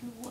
two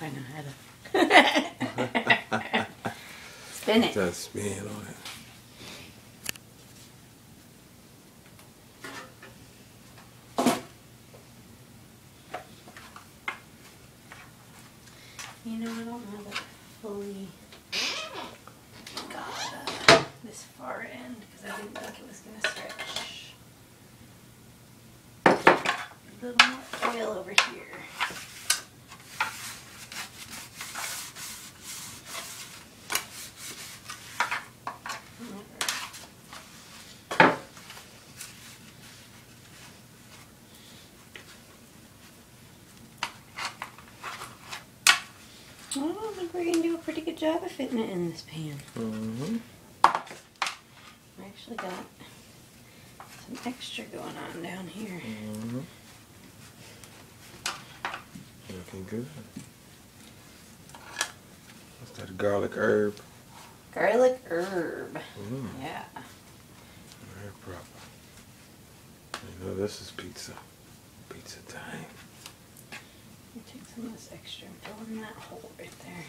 I know if I know how to spin it. Just spin on it. You know, I don't know that I fully got uh, this far end because I didn't think it was going to stretch. A little more oil over here. Well, I think we're going to do a pretty good job of fitting it in this pan. Mm-hmm. I actually got some extra going on down here. Mm-hmm. Looking good. What's that garlic herb? Garlic herb. Mm, Yeah. very proper. You know this is pizza. Pizza time. Take some of this extra and fill in that hole right there.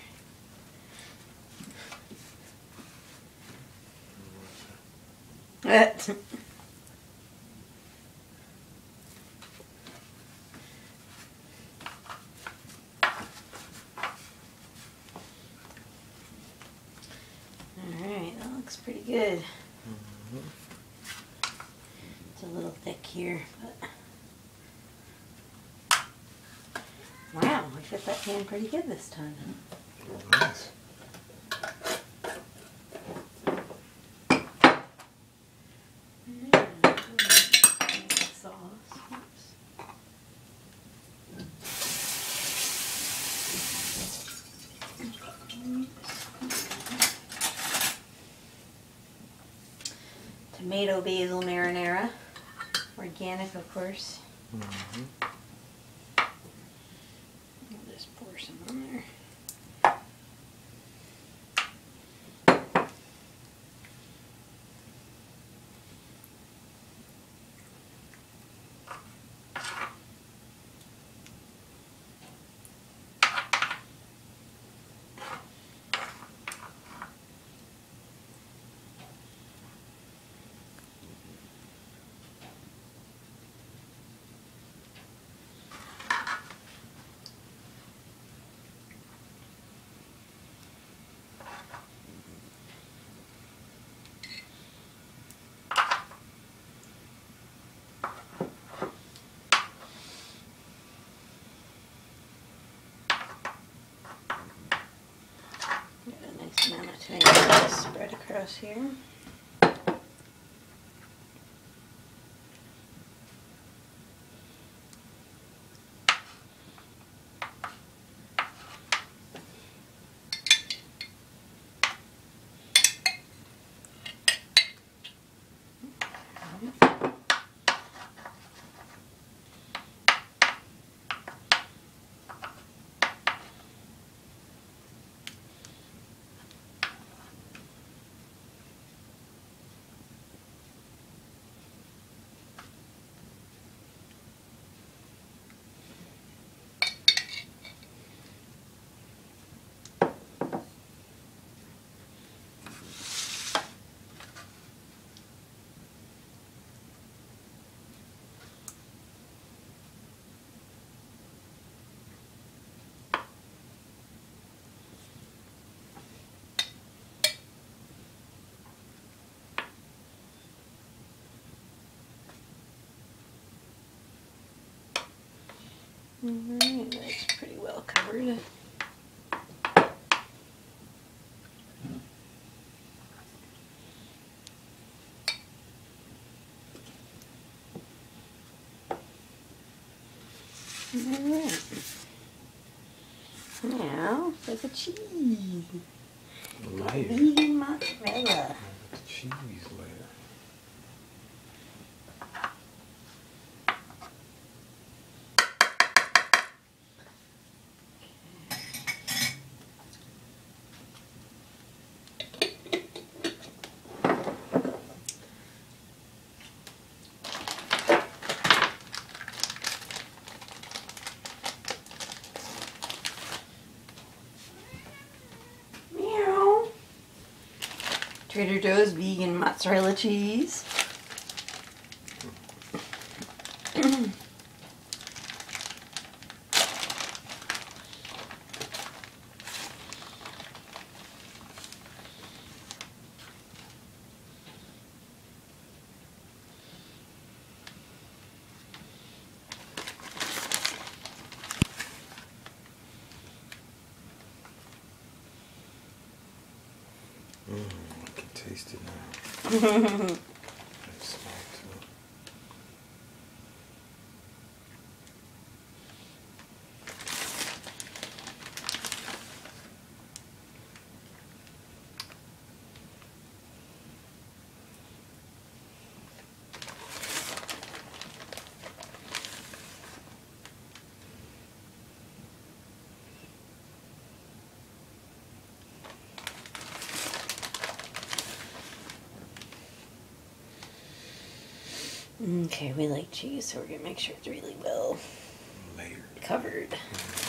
That. Alright, that looks pretty good. Mm-hmm. It's a little thick here, that pan pretty good this time. Nice. Tomato basil marinara, organic of course. Mm-hmm. I'll just pour some on there. Got a nice amount of tomato spread across here. Alright, that's pretty well covered. Alright. Now for the cheese. Layer. Vegan mozzarella. Cheese layer. Trader Joe's vegan mozzarella cheese. Mm, I can taste it now. Okay, we like cheese, so we're gonna make sure it's really well Layered. covered. Mm-hmm.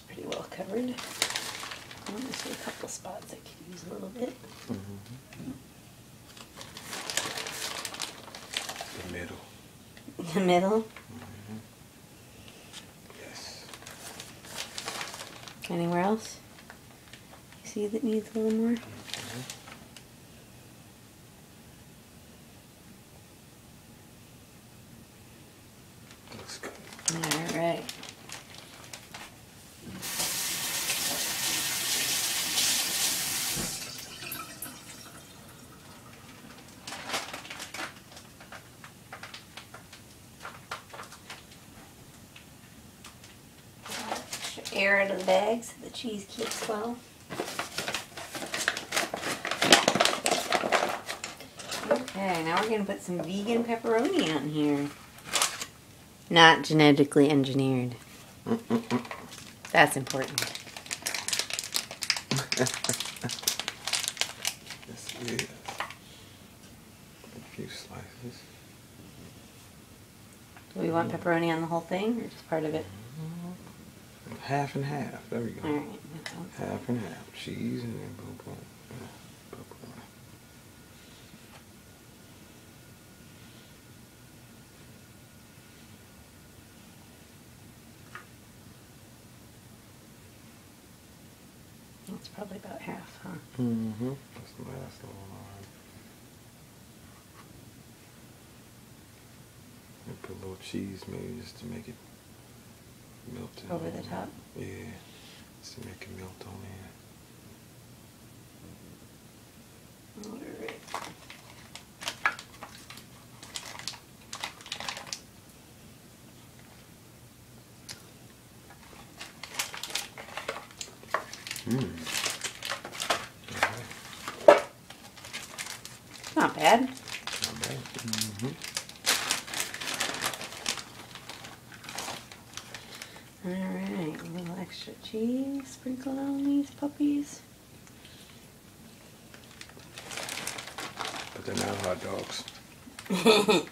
That's pretty well covered. I want to see a couple spots I could use a little bit. Mm-hmm. The middle. The middle. Yes. Anywhere else? You see that needs a little more? Mhm. Looks good. Alright. Air out of the bag so the cheese keeps well. Okay, now we're gonna put some vegan pepperoni on here. Not genetically engineered. That's important. Yes, it is. A few slices. Do we want pepperoni on the whole thing or just part of it? Half and half. There we go. Half and half. Cheese and then boom, boom. Yeah, pepperoni. That's probably about half, huh? Mm-hmm. That's the last little line. And put a little cheese maybe just to make it melt in. Over the top? Yeah. Just to make it melt on in. Alright. Mmm. Alright. Not bad. Mm-hmm. Extra cheese sprinkled on these puppies. But they're not hot dogs.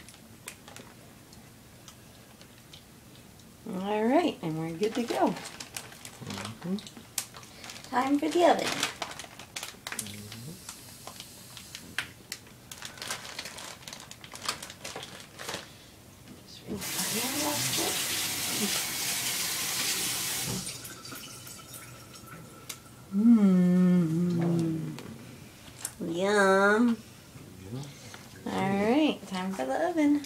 All right, and we're good to go. Mm-hmm. Time for the oven. Mmm. Yum. All right, time for the oven.